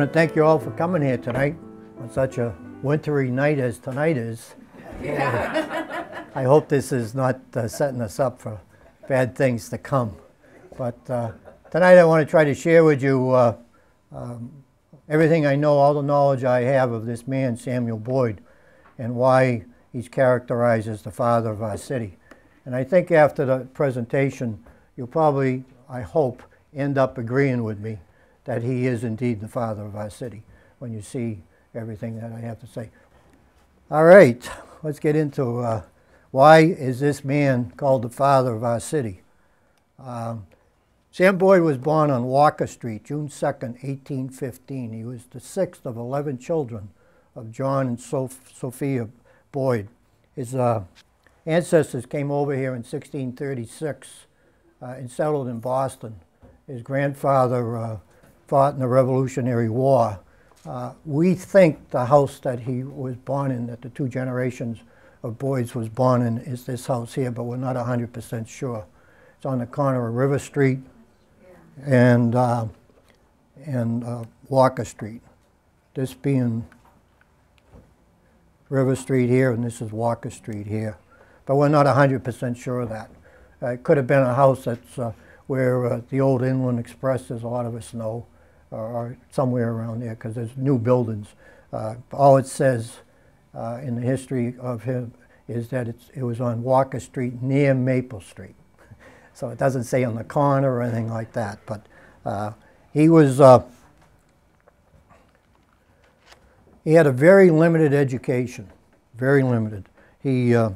want to thank you all for coming here tonight on such a wintry night as tonight is. I hope this is not uh, setting us up for bad things to come. But uh, tonight I want to try to share with you uh, um, everything I know, all the knowledge I have of this man, Samuel Boyd, and why he's characterized as the father of our city. And I think after the presentation, you'll probably, I hope, end up agreeing with me that he is indeed the father of our city when you see everything that I have to say. All right, let's get into uh, why is this man called the father of our city? Um, Sam Boyd was born on Walker Street, June 2nd, 1815. He was the sixth of 11 children of John and Soph Sophia Boyd. His uh, ancestors came over here in 1636 uh, and settled in Boston. His grandfather uh, fought in the Revolutionary War. Uh, we think the house that he was born in, that the two generations of Boyds was born in, is this house here, but we're not 100% sure. It's on the corner of River Street and, uh, and uh, Walker Street. This being River Street here, and this is Walker Street here. But we're not 100% sure of that. Uh, it could have been a house that's uh, where uh, the old Inland Express, as a lot of us know, or somewhere around there, because there's new buildings. Uh, all it says uh, in the history of him is that it was on Walker Street near Maple Street. So it doesn't say on the corner or anything like that. But uh, he was, uh, he had a very limited education, very limited. He, uh,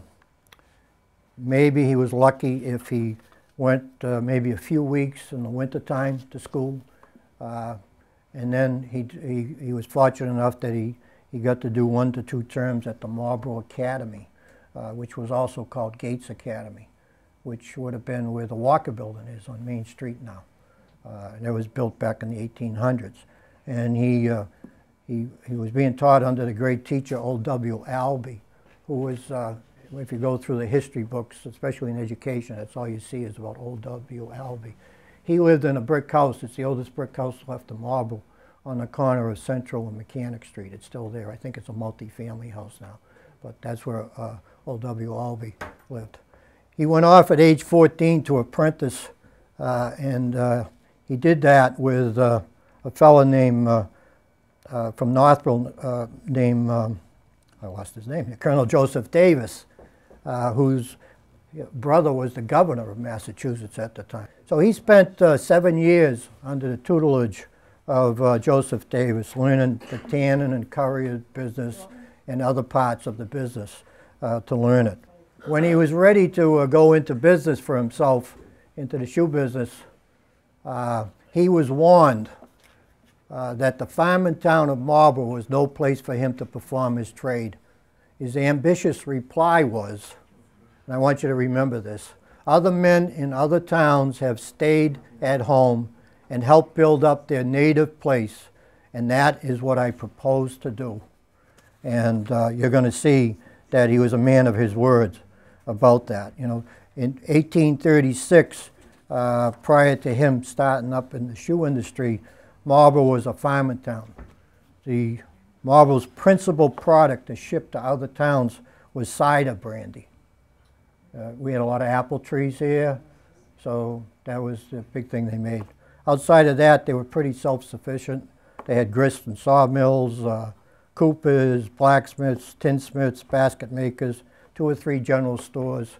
maybe he was lucky if he went uh, maybe a few weeks in the wintertime to school. Uh, and then he, he, he was fortunate enough that he, he got to do one to two terms at the Marlborough Academy, uh, which was also called Gates Academy which would have been where the Walker Building is on Main Street now. Uh, and it was built back in the 1800s. And he, uh, he, he was being taught under the great teacher, O. W. Albee, who was, uh, if you go through the history books, especially in education, that's all you see is about O. W. Albee. He lived in a brick house. It's the oldest brick house left in Marble on the corner of Central and Mechanic Street. It's still there. I think it's a multi-family house now. But that's where uh, O. W. Albee lived. He went off at age 14 to apprentice, uh, and uh, he did that with uh, a fellow named uh, uh, from Northboro named um, I lost his name, Colonel Joseph Davis, whose brother was the governor of Massachusetts at the time. So he spent seven years under the tutelage of Joseph Davis, learning the tanning and currier business and other parts of the business to learn it when he was ready to uh, go into business for himself, into the shoe business, uh, he was warned uh, that the farming town of Marlborough was no place for him to perform his trade. His ambitious reply was, and I want you to remember this, other men in other towns have stayed at home and helped build up their native place, and that is what I propose to do. And uh, you're going to see that he was a man of his words about that. You know, in 1836, uh, prior to him starting up in the shoe industry, Marlborough was a farming town. The Marlborough's principal product to ship to other towns was cider brandy. Uh, we had a lot of apple trees here, so that was the big thing they made. Outside of that, they were pretty self-sufficient. They had grist and sawmills, uh, coopers, blacksmiths, tinsmiths, basket makers, two or three general stores.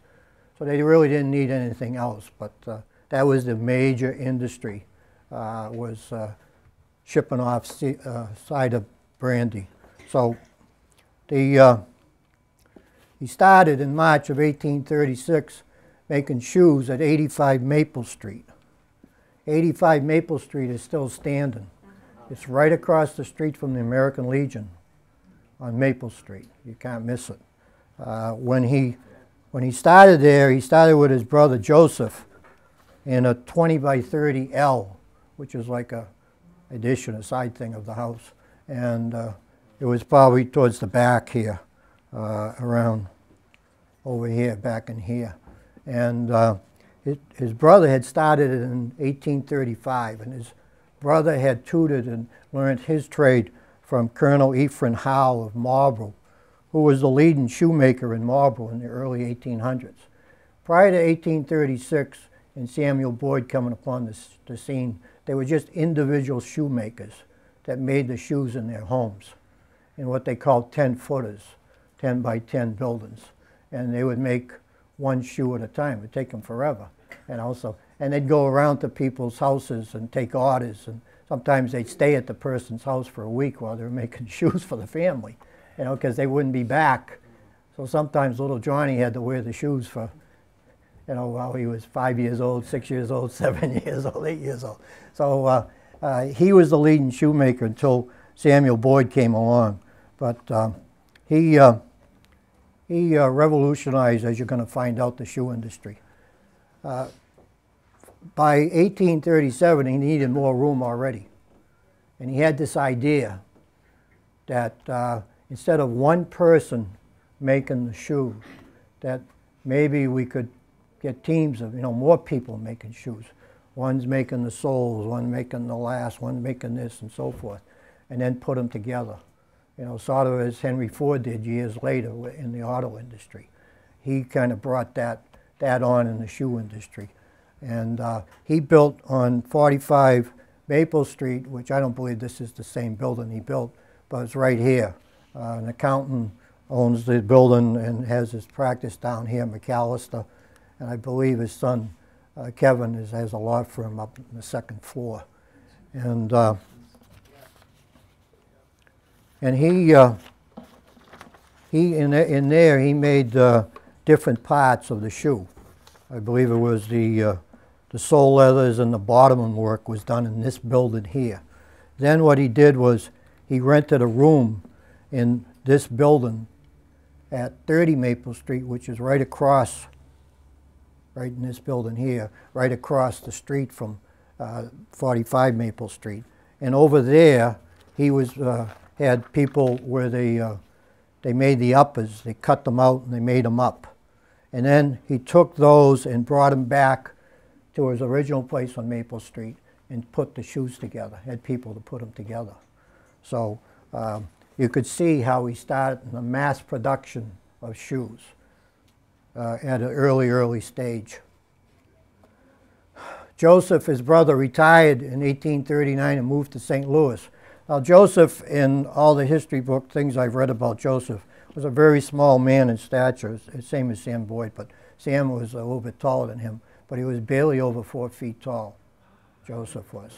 So they really didn't need anything else. But uh, that was the major industry, uh, was uh, shipping off uh, cider brandy. So the, uh, he started in March of 1836 making shoes at 85 Maple Street. 85 Maple Street is still standing. It's right across the street from the American Legion on Maple Street. You can't miss it. Uh, when he when he started there, he started with his brother Joseph in a 20 by 30 L, which is like a addition, a side thing of the house, and uh, it was probably towards the back here, around over here, back in here, and uh, his, his brother had started it in 1835, and his brother had tutored and learned his trade from Colonel Ephraim Howe of Marlborough, who was the leading shoemaker in Marlborough in the early 1800s. Prior to 1836 and Samuel Boyd coming upon the, the scene, they were just individual shoemakers that made the shoes in their homes in what they called 10 footers, 10 by 10 buildings. And they would make one shoe at a time. It would take them forever. And also, and they'd go around to people's houses and take orders. And sometimes they'd stay at the person's house for a week while they were making shoes for the family, you know, because they wouldn't be back. So sometimes little Johnny had to wear the shoes for, you know, while he was five years old, six years old, seven years old, eight years old. So uh, uh, he was the leading shoemaker until Samuel Boyd came along. But um, he, uh, he uh, revolutionized, as you're going to find out, the shoe industry. Uh, by 1837, he needed more room already. And he had this idea that uh, instead of one person making the shoes, that maybe we could get teams of, you know, more people making shoes. One's making the soles, one making the last, one making this, and so forth, and then put them together. You know, sort of as Henry Ford did years later in the auto industry. He kind of brought that, that on in the shoe industry. And uh, he built on 45 Maple Street, which I don't believe this is the same building he built, but it's right here. Uh, an accountant owns the building and has his practice down here, McAllister. And I believe his son, uh, Kevin, is, has a law firm up on the second floor. And, uh, and he, uh, he in, in there, he made uh, different parts of the shoe. I believe it was the, uh, the sole leathers and the bottom work was done in this building here. Then what he did was he rented a room in this building at 30 Maple Street, which is right across, right in this building here, right across the street from uh, 45 Maple Street. And over there, he was uh, had people where they uh, they made the uppers. They cut them out and they made them up. And then he took those and brought them back to his original place on Maple Street and put the shoes together, had people to put them together. So um, you could see how he started the mass production of shoes uh, at an early, early stage. Joseph, his brother, retired in 1839 and moved to St. Louis. Now, Joseph, in all the history book things I've read about Joseph, was a very small man in stature, same as Sam Boyd, but Sam was a little bit taller than him but he was barely over four feet tall. Joseph was.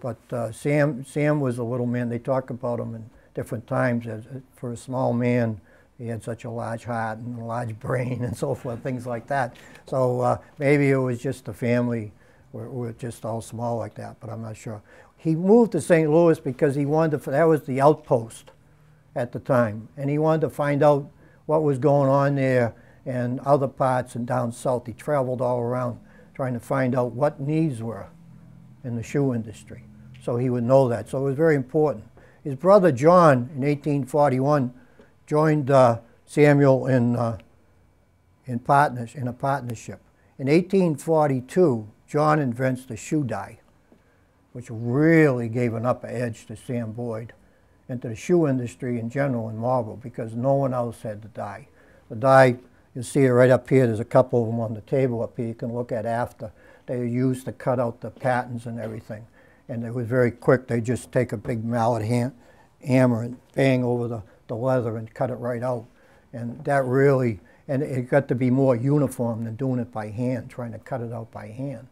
But uh, Sam, Sam was a little man. They talk about him in different times as for a small man. He had such a large heart and a large brain and so forth, things like that. So uh, maybe it was just the family were, were just all small like that, but I'm not sure. He moved to St. Louis because he wanted to, that was the outpost at the time, and he wanted to find out what was going on there and other parts and down south. He traveled all around trying to find out what needs were in the shoe industry. So he would know that. So it was very important. His brother John in 1841 joined uh, Samuel in, uh, in, partners, in a partnership. In 1842, John invents the shoe die, which really gave an upper edge to Sam Boyd and to the shoe industry in general in Marlborough because no one else had the die. The die, you see it right up here. There's a couple of them on the table up here you can look at after. They used to cut out the patterns and everything. And it was very quick. They just take a big mallet hand, hammer and bang over the, the leather and cut it right out. And that really, and it got to be more uniform than doing it by hand, trying to cut it out by hand.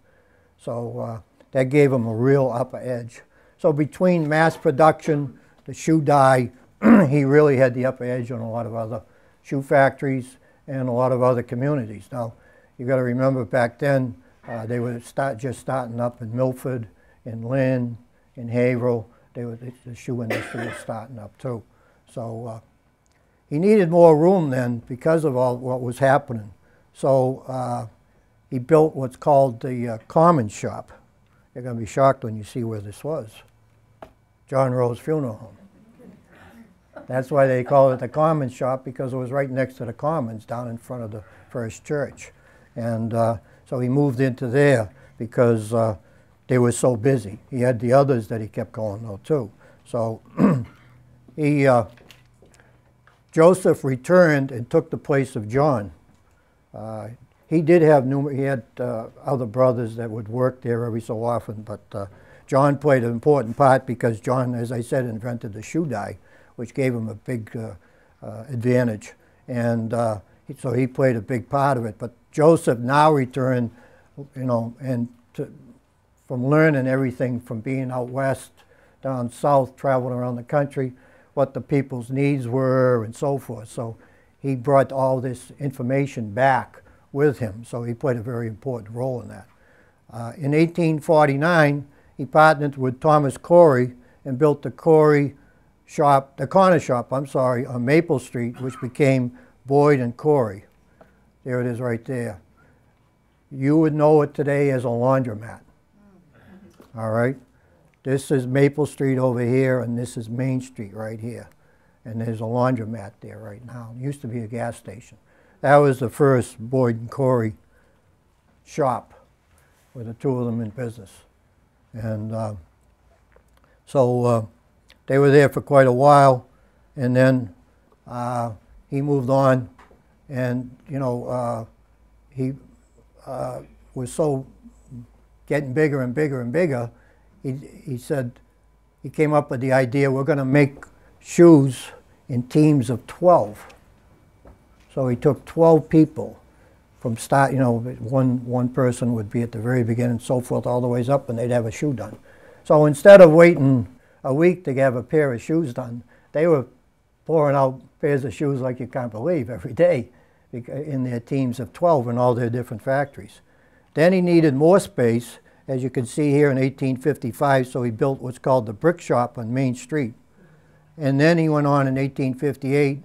So uh, that gave them a real upper edge. So between mass production, the shoe die, he really had the upper edge on a lot of other shoe factories and a lot of other communities. Now, you got to remember back then uh, they were start, just starting up in Milford, in Lynn, in Haverhill. They were, the shoe industry was starting up too. So uh, he needed more room then because of all what was happening. So uh, he built what's called the uh, Common Shop. You're going to be shocked when you see where this was. John Rose Funeral Home. That's why they call it the Commons Shop because it was right next to the Commons down in front of the First Church. And uh, So he moved into there because uh, they were so busy. He had the others that he kept going though too. So he, uh, Joseph returned and took the place of John. He did have numer- he had uh, other brothers that would work there every so often, but uh, John played an important part because John, as I said, invented the shoe die, which gave him a big uh, uh, advantage, and uh, so he played a big part of it. But Joseph now returned, you know, and to, from learning everything from being out west, down south, traveling around the country, what the people's needs were, and so forth. So he brought all this information back with him. So he played a very important role in that. Uh, in 1849, he partnered with Thomas Corey and built the Corey shop, the corner shop, I'm sorry, on Maple Street, which became Boyd and Corey. There it is right there. You would know it today as a laundromat. All right? This is Maple Street over here, and this is Main Street right here. And there's a laundromat there right now. It used to be a gas station. That was the first Boyd and Corey shop with the two of them in business. And uh, so uh, they were there for quite a while, and then uh, he moved on, and you know uh, he uh, was so getting bigger and bigger and bigger. He he said he came up with the idea we're going to make shoes in teams of twelve. So he took 12 people from start, you know, one, one person would be at the very beginning so forth, all the ways up, and they'd have a shoe done. So instead of waiting a week to have a pair of shoes done, they were pouring out pairs of shoes like you can't believe every day in their teams of 12 in all their different factories. Then he needed more space, as you can see here in 1855, so he built what's called the brick shop on Main Street. And then he went on in 1858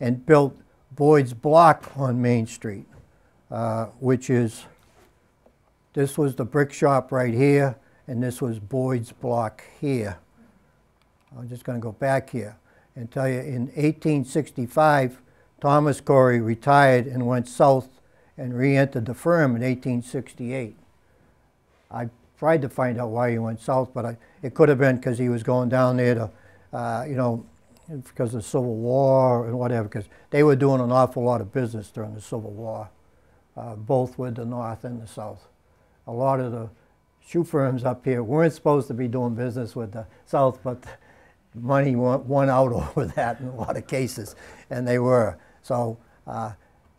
and built Boyd's Block on Main Street, uh, which is, this was the brick shop right here, and this was Boyd's Block here. I'm just going to go back here and tell you in 1865, Thomas Corey retired and went south and re entered the firm in 1868. I tried to find out why he went south, but I, it could have been because he was going down there to, uh, you know, because of the Civil War and whatever, because they were doing an awful lot of business during the Civil War, uh, both with the North and the South. A lot of the shoe firms up here weren't supposed to be doing business with the South, but money won, out over that in a lot of cases, and they were. So uh,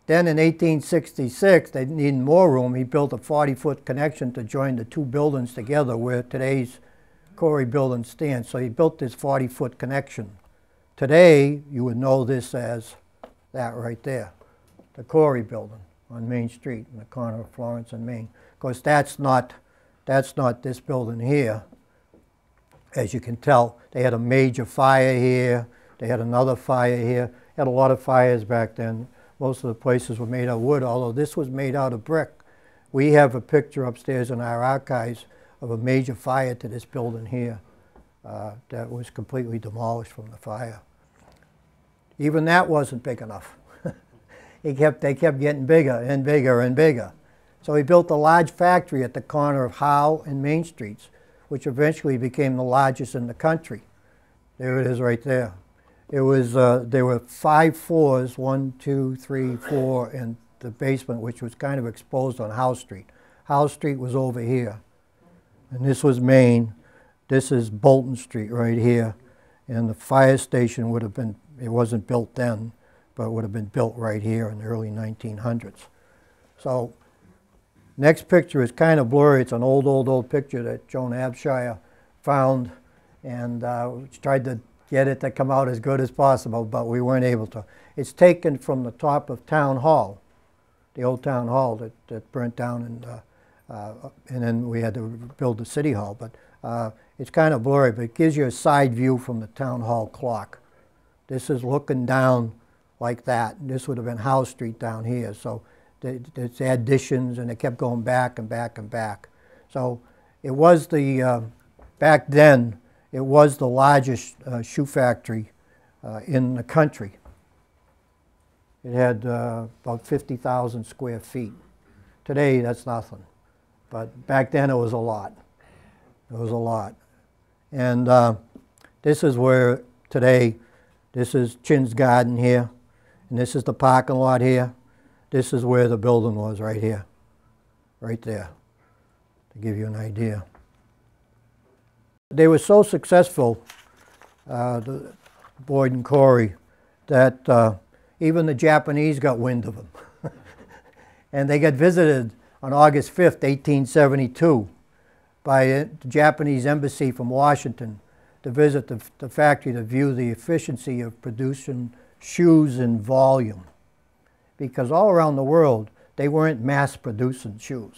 then in 1866, they needed more room. He built a 40-foot connection to join the two buildings together where today's Corey building stands. So he built this 40-foot connection. Today, you would know this as that right there, the Corey Building on Main Street in the corner of Florence and Main. Of course, that's not, that's not this building here. As you can tell, they had a major fire here. They had another fire here. Had a lot of fires back then. Most of the places were made out of wood, although this was made out of brick. We have a picture upstairs in our archives of a major fire to this building here uh, that was completely demolished from the fire. Even that wasn't big enough. he kept, they kept getting bigger and bigger and bigger. So he built a large factory at the corner of Howe and Main Streets, which eventually became the largest in the country. There it is right there. It was, uh, there were five floors, one, two, three, four, and the basement, which was kind of exposed on Howe Street. Howe Street was over here, and this was Main. This is Bolton Street right here, and the fire station would have been, it wasn't built then, but it would have been built right here in the early 1900s. So next picture is kind of blurry. It's an old, old, old picture that Joan Abshire found, and uh, tried to get it to come out as good as possible, but we weren't able to. It's taken from the top of Town Hall, the old Town Hall that, that burnt down, and, uh, uh, and then we had to build the City Hall. But uh, it's kind of blurry, but it gives you a side view from the Town Hall clock. This is looking down like that. This would have been Howe Street down here. So it's additions, and it kept going back and back and back. So it was the, uh, back then, it was the largest uh, shoe factory uh, in the country. It had uh, about 50,000 square feet. Today, that's nothing. But back then, it was a lot. It was a lot. And uh, this is where today, this is Chin's Garden here, and this is the parking lot here. This is where the building was, right here, right there, to give you an idea. They were so successful, uh, the, Boyd and Corey, that uh, even the Japanese got wind of them. and they got visited on August 5th, 1872, by the Japanese embassy from Washington to visit the, the factory to view the efficiency of producing shoes in volume. Because all around the world, they weren't mass producing shoes.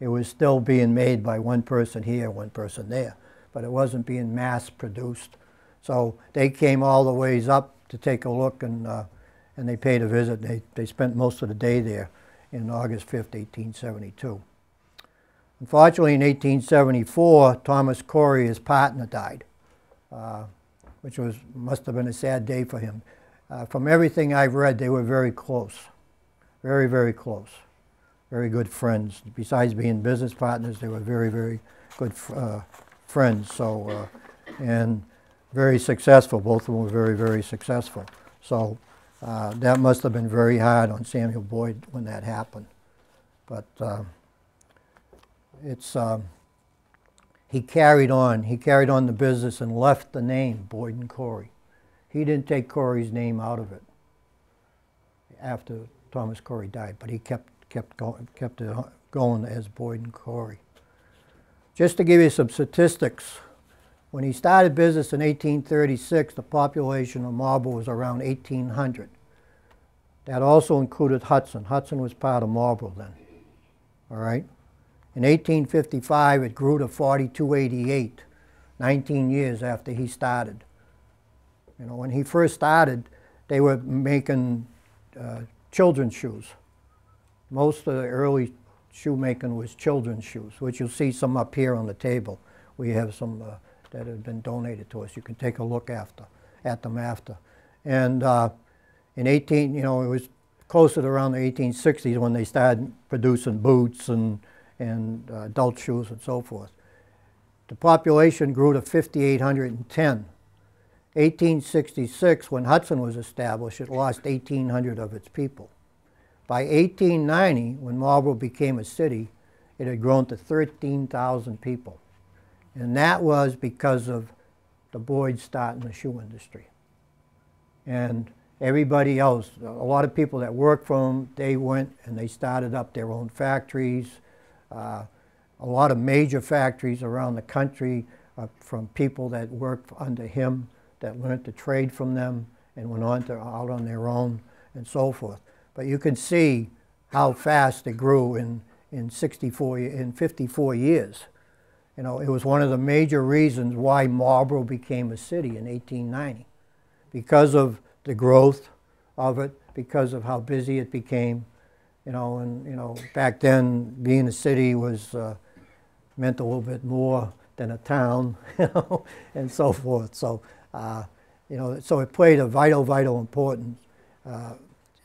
It was still being made by one person here, one person there, but it wasn't being mass produced. So they came all the ways up to take a look and, uh, and they paid a visit. They, they spent most of the day there in August 5th, 1872. Unfortunately, in 1874, Thomas Corey, his partner, died, uh, which was must have been a sad day for him. Uh, from everything I've read, they were very close, very, very close, very good friends. Besides being business partners, they were very, very good uh, friends. So, uh, and very successful. Both of them were very, very successful. So uh, that must have been very hard on Samuel Boyd when that happened. But uh, it's um, he carried on. He carried on the business and left the name Boyd and Corey. He didn't take Corey's name out of it after Thomas Corey died, but he kept kept going kept it going as Boyd and Corey. Just to give you some statistics, when he started business in 1836, the population of Marlborough was around 1,800. That also included Hudson. Hudson was part of Marlborough then. All right? In 1855, it grew to 4288, 19 years after he started. You know, when he first started, they were making uh, children's shoes. Most of the early shoemaking was children's shoes, which you'll see some up here on the table. We have some uh, that have been donated to us. You can take a look after, at them after. And uh, in 18, you know, it was closer to around the 1860s when they started producing boots and, and uh, adult shoes and so forth. The population grew to 5,810. 1866, when Hudson was established, it lost 1,800 of its people. By 1890, when Marlborough became a city, it had grown to 13,000 people. And that was because of the Boyd starting the shoe industry. And everybody else, a lot of people that worked for them, they went and they started up their own factories. Uh, a lot of major factories around the country uh, from people that worked under him, that learned to trade from them and went on to out on their own and so forth. But you can see how fast it grew in, in 64, in 54 years. You know, it was one of the major reasons why Marlborough became a city in 1890, because of the growth of it, because of how busy it became. You know, and you know, back then being a city was uh, meant a little bit more than a town, you know, and so forth. So, uh, you know, so it played a vital, vital importance, uh,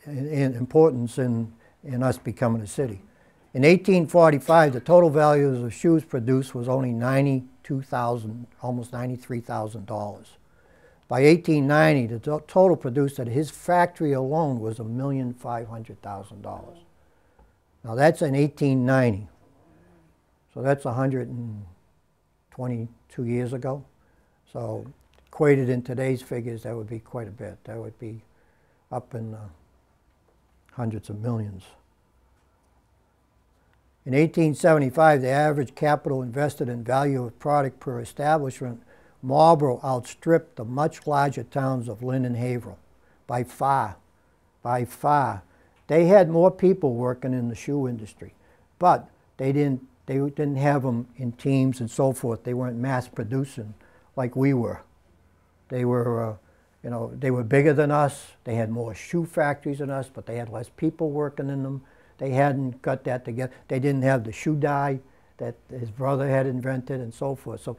in, in importance in in us becoming a city. In 1845, the total values of shoes produced was only 92,000, almost $93,000. By 1890, the total produced at his factory alone was a $1,500,000. Now that's in 1890. So that's 122 years ago. So equated in today's figures, that would be quite a bit. That would be up in hundreds of millions. In 1875, the average capital invested in value of product per establishment, Marlborough outstripped the much larger towns of Lynn and Haverhill by far, by far. They had more people working in the shoe industry, but they didn't, they didn't have them in teams and so forth. They weren't mass producing like we were. They were, uh, you know, they were bigger than us. They had more shoe factories than us, but they had less people working in them. They hadn't got that together. They didn't have the shoe die that his brother had invented and so forth. So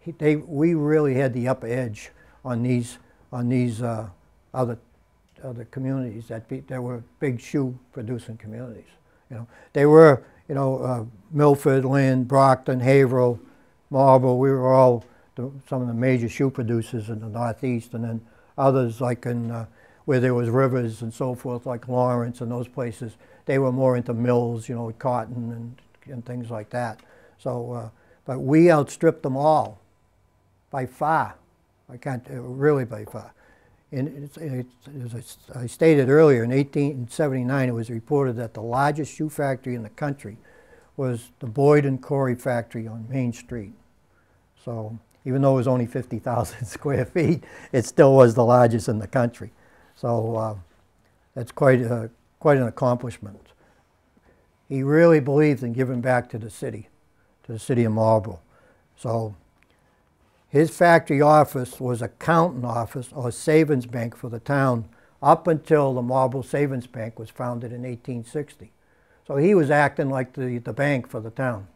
he, they, we really had the upper edge on these, on these uh, other, other communities that, be, that were big shoe producing communities. You know, they were, you know, uh, Milford, Lynn, Brockton, Haverhill, Marlborough. We were all the, some of the major shoe producers in the Northeast, and then others like in uh, where there was rivers and so forth, like Lawrence and those places. They were more into mills, you know, cotton and, and things like that. So, uh, but we outstripped them all by far. I can't uh, really by far. As I stated earlier, in 1879, it was reported that the largest shoe factory in the country was the Boyd and Corey factory on Main Street. So even though it was only 50,000 square feet, it still was the largest in the country. So uh, that's quite, a, quite an accomplishment. He really believed in giving back to the city, to the city of Marlborough. So his factory office was a accountant office or savings bank for the town up until the Marlborough Savings Bank was founded in 1860. So he was acting like the, the bank for the town,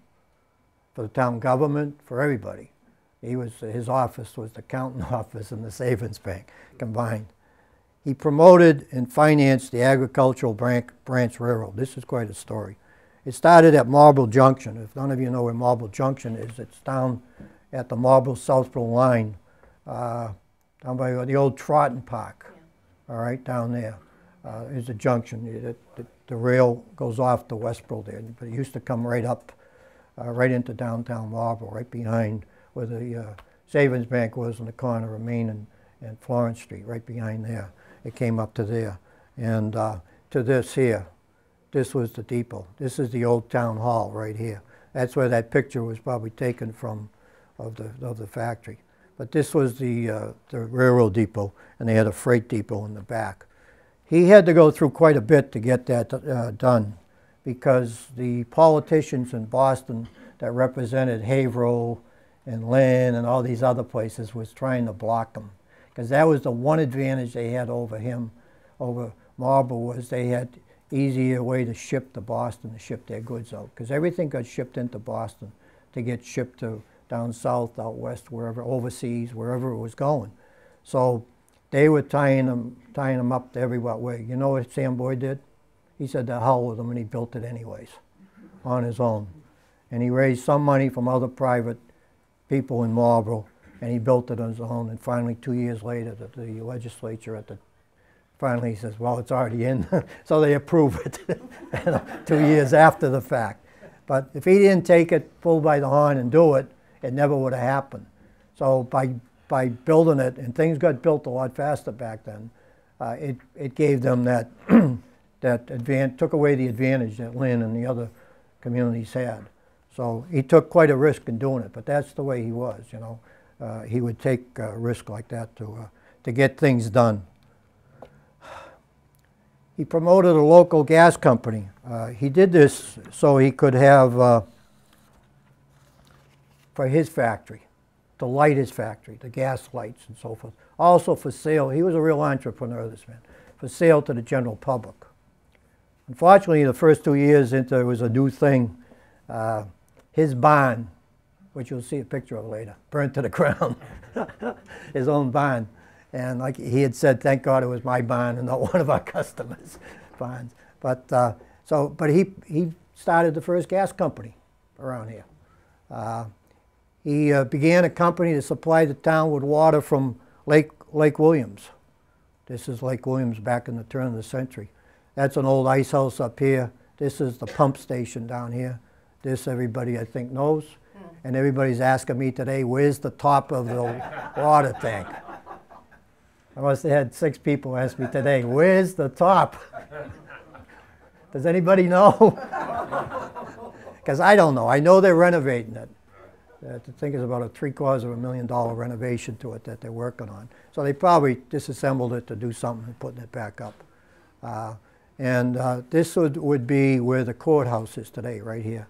for the town government, for everybody. He was, his office was the accountant office and the savings bank combined. He promoted and financed the agricultural branch, branch railroad. This is quite a story. It started at Marlborough Junction. If none of you know where Marlborough Junction is, it's down at the Marlborough Southborough line, uh, down by the old Trotton Park, yeah. all right, down there uh, is a junction. It, it, the rail goes off to Westboro there, but it used to come right up, uh, right into downtown Marlborough, right behind where the uh, Savings Bank was on the corner of Main and, and Florence Street, right behind there. It came up to there. And uh, to this here, this was the depot. This is the old town hall right here. That's where that picture was probably taken from of the, of the factory. But this was the, uh, the railroad depot, and they had a freight depot in the back. He had to go through quite a bit to get that uh, done because the politicians in Boston that represented Haverhill and Lynn and all these other places was trying to block him because that was the one advantage they had over him, over Marlborough, was they had easier way to ship to Boston, to ship their goods out because everything got shipped into Boston to get shipped to down south, out west, wherever, overseas, wherever it was going. So they were tying them, tying them up to every what way. You know what Sam Boyd did? He said the hell with them and he built it anyways on his own. And he raised some money from other private people in Marlborough and he built it on his own. And finally, two years later, the, the legislature at the finally he says, well, it's already in, so they approve it two years after the fact. But if he didn't take it full by the horn and do it, it never would have happened. So by, by building it, and things got built a lot faster back then, uh, it, it gave them that, that advan- took away the advantage that Lynn and the other communities had. So he took quite a risk in doing it, but that's the way he was, you know. Uh, he would take a risk like that to, uh, to get things done. He promoted a local gas company. Uh, he did this so he could have uh, for his factory, to light his factory, the gas lights and so forth. Also for sale, he was a real entrepreneur, this man, for sale to the general public. Unfortunately, the first two years into it was a new thing. Uh, his barn, which you'll see a picture of later, burned to the ground. his own barn. And like he had said, thank God it was my barn and not one of our customers' barns. But uh, so, but he he started the first gas company around here. Uh, he uh, began a company to supply the town with water from Lake, Lake Williams. This is Lake Williams back in the turn of the century. That's an old ice house up here. This is the pump station down here. This everybody I think knows. Mm. And everybody's asking me today, where's the top of the water tank? I must have had six people ask me today, where's the top? Does anybody know? Because I don't know. I know they're renovating it. I think it's about a three quarters of a million dollar renovation to it that they're working on. So they probably disassembled it to do something and putting it back up. Uh, and uh, this would, would be where the courthouse is today, right here,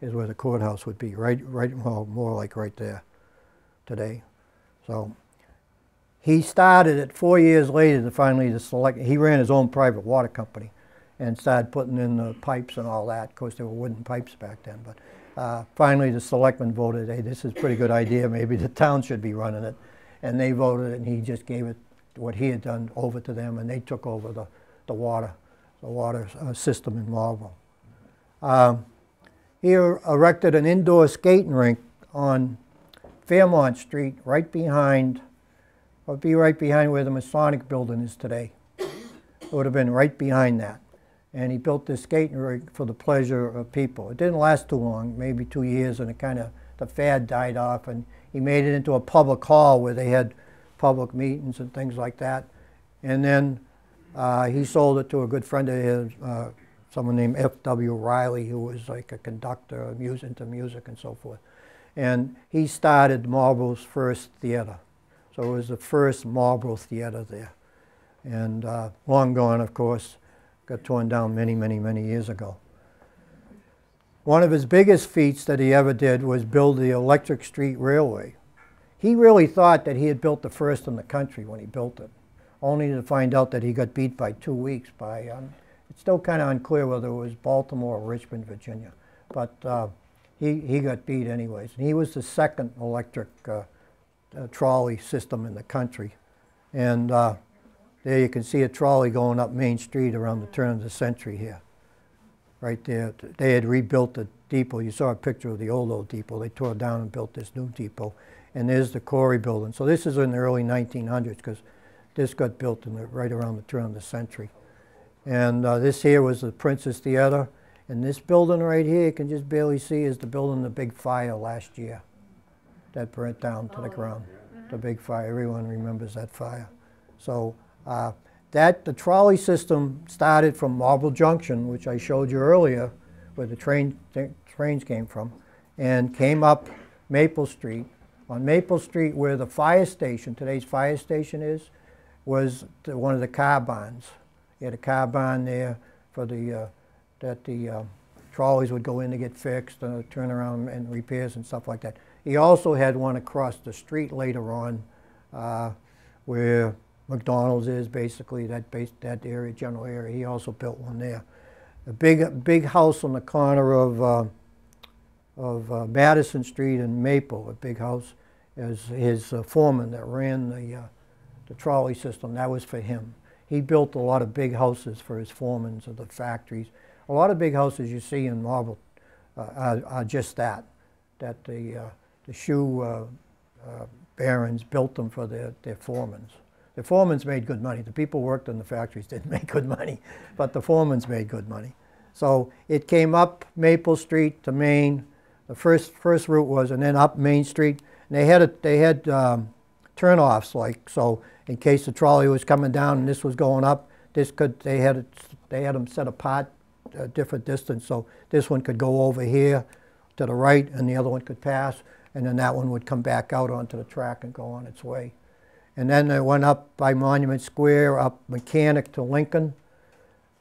is where the courthouse would be, right, right, well, more like right there today. So he started it four years later to finally to select, he ran his own private water company and started putting in the pipes and all that. Of course, there were wooden pipes back then, but uh, finally, the selectmen voted, hey, this is a pretty good idea. Maybe the town should be running it. And they voted, and he just gave it, what he had done, over to them, and they took over the, the water, the water uh, system in Marlborough. Um, he er- erected an indoor skating rink on Fairmont Street, right behind, would be right behind where the Masonic building is today. It would have been right behind that. And he built this skating rink for the pleasure of people. It didn't last too long, maybe two years, and it kind of, the fad died off, and he made it into a public hall where they had public meetings and things like that. And then uh, he sold it to a good friend of his, uh, someone named F.W. Riley, who was like a conductor, music, into music and so forth. And he started Marlboro's first theater. So it was the first Marlboro theater there. And uh, long gone, of course, got torn down many, many, many years ago. One of his biggest feats that he ever did was build the Electric Street Railway. He really thought that he had built the first in the country when he built it, only to find out that he got beat by two weeks by, um, it's still kind of unclear whether it was Baltimore or Richmond, Virginia. But uh, he, he got beat anyways. And he was the second electric uh, uh, trolley system in the country. And uh, there you can see a trolley going up Main Street around the turn of the century here. Right there. They had rebuilt the depot. You saw a picture of the old old depot. They tore it down and built this new depot. And there's the Corey building. So this is in the early 1900s because this got built in the, right around the turn of the century. And uh, this here was the Princess Theater. And this building right here, you can just barely see, is the building the big fire last year that burnt down to the ground. The big fire, everyone remembers that fire. So uh, that, the trolley system started from Marlborough Junction, which I showed you earlier, where the train, trains came from, and came up Maple Street. On Maple Street, where the fire station, today's fire station is, was the, one of the car barns. You had a car barn there for the uh, that the uh, trolleys would go in to get fixed, uh, turn around and repairs and stuff like that. He also had one across the street later on uh, where McDonald's is basically, that, base, that area, general area. He also built one there. A big, big house on the corner of, uh, of uh, Madison Street and Maple, a big house, as his uh, foreman that ran the, the trolley system. That was for him. He built a lot of big houses for his foremen of the factories. A lot of big houses you see in Marble uh, are, are, just that, that the, uh, the shoe uh, uh, barons built them for their, their foremans. The foremans made good money. The people worked in the factories didn't make good money, but the foremans made good money. So it came up Maple Street to Main. The first, first route was, and then up Main Street. And they had, a, they had um, turnoffs, like, so in case the trolley was coming down and this was going up, this could, they had, it, they had them set apart a different distance. So this one could go over here to the right and the other one could pass and then that one would come back out onto the track and go on its way. And then it went up by Monument Square, up Mechanic to Lincoln,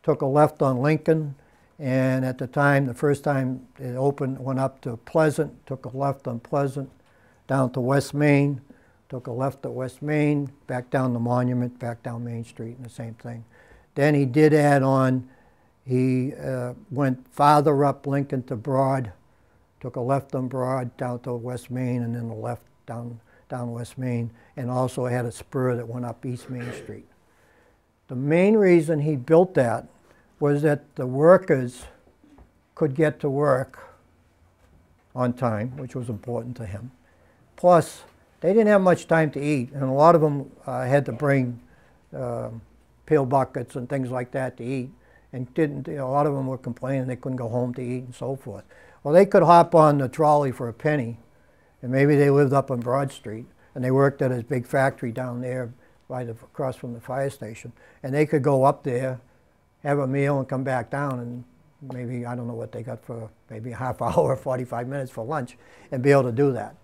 took a left on Lincoln, and at the time, the first time it opened, went up to Pleasant, took a left on Pleasant, down to West Main, took a left at West Main, back down the Monument, back down Main Street, and the same thing. Then he did add on he uh, went farther up Lincoln to Broad, took a left on Broad down to West Main, and then a left down, down West Main, and also had a spur that went up East Main Street. The main reason he built that was that the workers could get to work on time, which was important to him. Plus, they didn't have much time to eat, and a lot of them uh, had to bring uh, pail buckets and things like that to eat and didn't, you know, a lot of them were complaining they couldn't go home to eat and so forth. Well, they could hop on the trolley for a penny, and maybe they lived up on Broad Street, and they worked at his big factory down there right across from the fire station, and they could go up there, have a meal, and come back down, and maybe, I don't know what they got for, maybe a half hour, 45 minutes for lunch, and be able to do that.